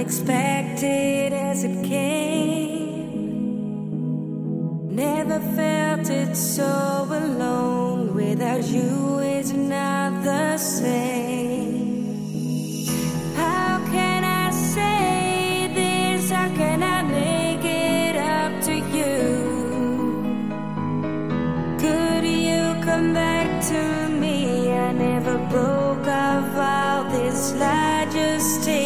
unexpected as it came. Never felt it so alone. Without you, it's not the same. How can I say this? How can I make it up to you? Could you come back to me? I never broke off all this lie, just.